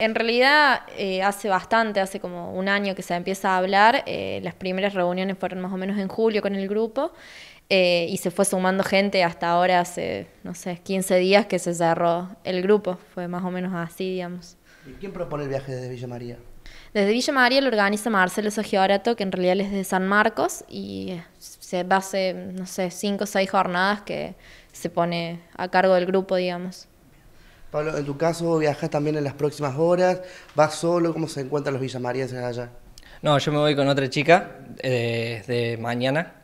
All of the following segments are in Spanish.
En realidad eh, hace bastante, hace como un año que se empieza a hablar, eh, las primeras reuniones fueron más o menos en julio con el grupo eh, y se fue sumando gente hasta ahora hace, no sé, 15 días que se cerró el grupo, fue más o menos así, digamos. ¿Y quién propone el viaje desde Villa María? Desde Villa María lo organiza Marcelo Sagiorato, que en realidad es de San Marcos y se va a hacer, no sé, 5 o 6 jornadas que se pone a cargo del grupo, digamos. Pablo, en tu caso viajas también en las próximas horas, vas solo, ¿cómo se encuentran los villamaríenses allá? No, yo me voy con otra chica eh, mañana.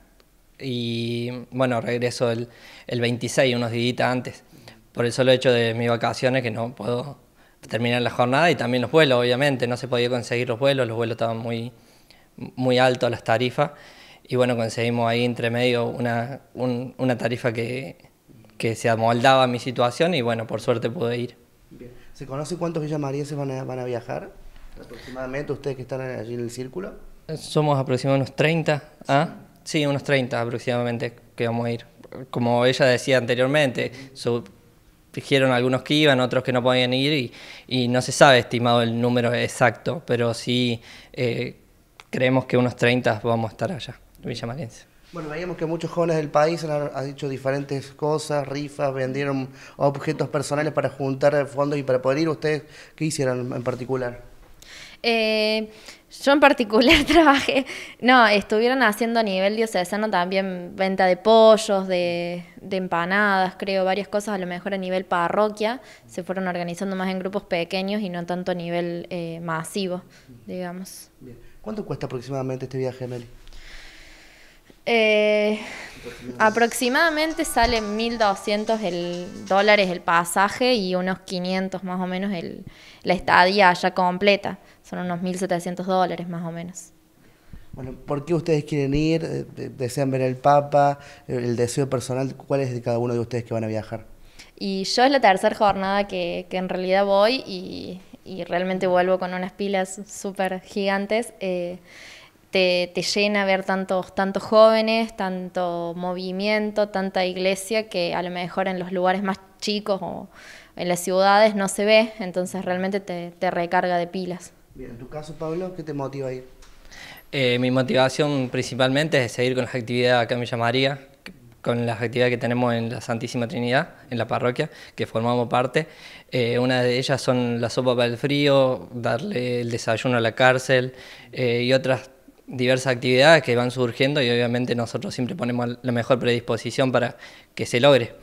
Y bueno, regreso el, el 26, unos días antes, por el solo hecho de mis vacaciones que no puedo terminar la jornada y también los vuelos, obviamente, no se podía conseguir los vuelos, los vuelos estaban muy, muy altos las tarifas. Y bueno, conseguimos ahí entre medio una, una tarifa que, que se amoldaba a mi situación y bueno, por suerte pude ir. ¿Se conoce cuántos villamarienses van a, van a viajar? Aproximadamente ustedes que están allí en el círculo. Somos aproximadamente unos 30, ¿ah? Sí, unos 30 aproximadamente que vamos a ir. Como ella decía anteriormente, dijeron algunos que iban, otros que no podían ir y, y no se sabe estimado el número exacto, pero sí eh, creemos que unos 30 vamos a estar allá, villamarienses. Bueno, veíamos que muchos jóvenes del país han, han dicho diferentes cosas, rifas, vendieron objetos personales para juntar fondos y para poder ir. ¿Ustedes qué hicieron en particular? Eh, yo en particular trabajé, no, estuvieron haciendo a nivel diocesano también venta de pollos, de, de, empanadas, creo, varias cosas, a lo mejor a nivel parroquia, se fueron organizando más en grupos pequeños y no tanto a nivel eh, masivo, digamos. Bien. ¿Cuánto cuesta aproximadamente este viaje, Meli? Eh, aproximadamente salen 1.200 el, dólares el pasaje y unos 500 más o menos el, la estadía ya completa. Son unos 1.700 dólares más o menos. Bueno, ¿por qué ustedes quieren ir? ¿Desean ver al Papa? ¿El deseo personal? ¿Cuál es de cada uno de ustedes que van a viajar? Y yo es la tercera jornada que, que en realidad voy y, y, realmente vuelvo con unas pilas súper gigantes. Eh, te, te, llena ver tantos, tantos jóvenes, tanto movimiento, tanta iglesia que a lo mejor en los lugares más chicos o en las ciudades no se ve, entonces realmente te, te recarga de pilas. Bien, en tu caso, Pablo, ¿qué te motiva a ir? Eh, mi motivación principalmente es seguir con las actividades acá en Villa María, con las actividades que tenemos en la Santísima Trinidad, en la parroquia, que formamos parte. Eh, una de ellas son la sopa para el frío, darle el desayuno a la cárcel eh, y otras diversas actividades que van surgiendo y obviamente nosotros siempre ponemos la mejor predisposición para que se logre.